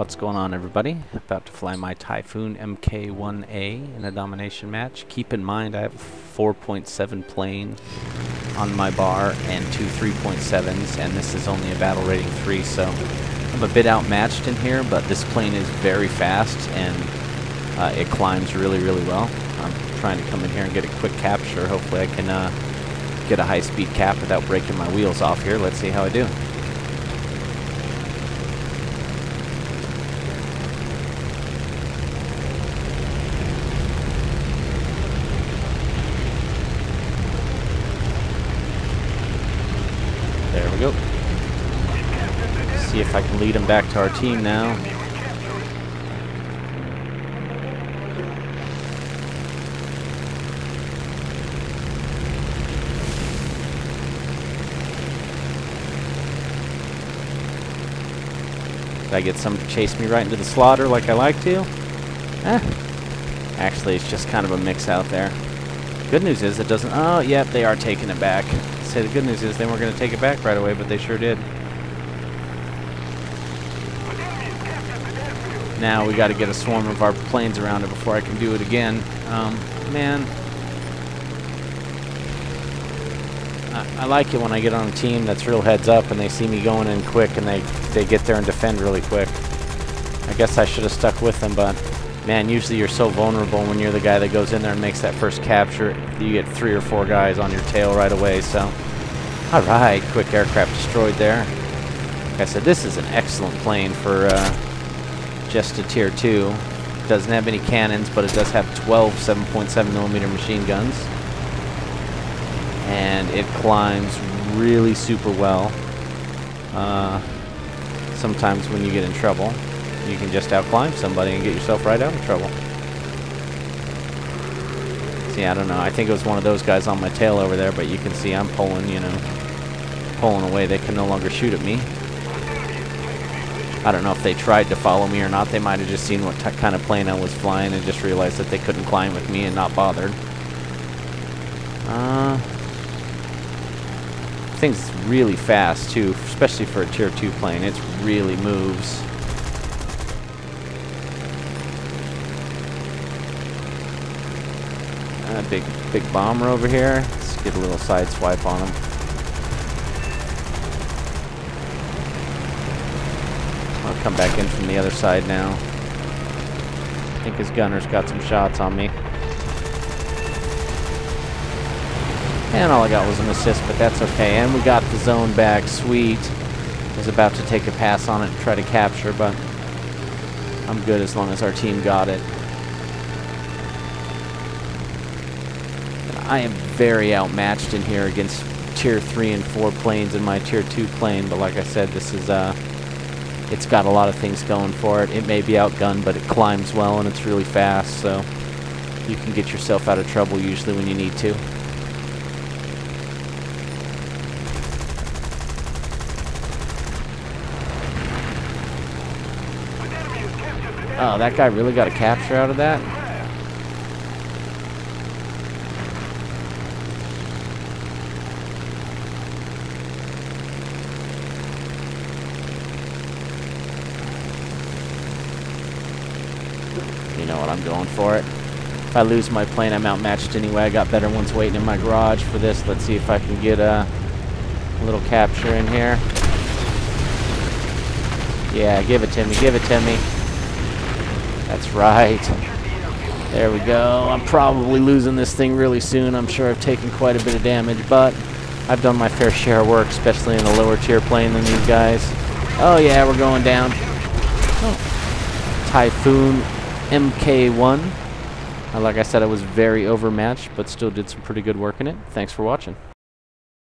What's going on everybody? About to fly my Typhoon Mk1A in a domination match. Keep in mind I have a 4.7 plane on my bar and two 3.7s and this is only a battle rating 3 so I'm a bit outmatched in here but this plane is very fast and uh, it climbs really really well. I'm trying to come in here and get a quick capture. Hopefully I can uh, get a high speed cap without breaking my wheels off here. Let's see how I do. There we go. See if I can lead him back to our team now. Did I get some to chase me right into the slaughter like I like to? Eh. Actually, it's just kind of a mix out there. Good news is it doesn't... Oh, yep, they are taking it back. Say the good news is they weren't going to take it back right away, but they sure did. Now we got to get a swarm of our planes around it before I can do it again. Um, man. I, I like it when I get on a team that's real heads up and they see me going in quick and they, they get there and defend really quick. I guess I should have stuck with them, but man, usually you're so vulnerable when you're the guy that goes in there and makes that first capture. You get three or four guys on your tail right away, so. All right, quick aircraft destroyed there. Like I said, this is an excellent plane for uh, just a tier 2. Doesn't have any cannons, but it does have 12 7.7 millimeter machine guns. And it climbs really super well. Uh, sometimes when you get in trouble, you can just outclimb somebody and get yourself right out of trouble. See, I don't know. I think it was one of those guys on my tail over there, but you can see I'm pulling, you know, pulling away. They can no longer shoot at me. I don't know if they tried to follow me or not. They might have just seen what kind of plane I was flying and just realized that they couldn't climb with me and not bothered. Uh, thing's really fast too, especially for a tier 2 plane. It really moves. Uh, big, big bomber over here. Let's get a little side swipe on him. I'll come back in from the other side now. I think his gunner's got some shots on me. And all I got was an assist, but that's okay. And we got the zone back. Sweet. Was about to take a pass on it and try to capture, but I'm good as long as our team got it. I am very outmatched in here against tier 3 and 4 planes in my tier 2 plane, but like I said, this is, uh, it's got a lot of things going for it. It may be outgunned, but it climbs well and it's really fast, so you can get yourself out of trouble usually when you need to. Oh, that guy really got a capture out of that? You know what, I'm going for it. If I lose my plane, I'm outmatched anyway. I got better ones waiting in my garage for this. Let's see if I can get a, a little capture in here. Yeah, give it to me, give it to me. That's right. There we go. I'm probably losing this thing really soon. I'm sure I've taken quite a bit of damage, but I've done my fair share of work, especially in a lower tier plane than these guys. Oh yeah, we're going down. Oh. Typhoon MK1. Like I said, I was very overmatched, but still did some pretty good work in it. Thanks for watching.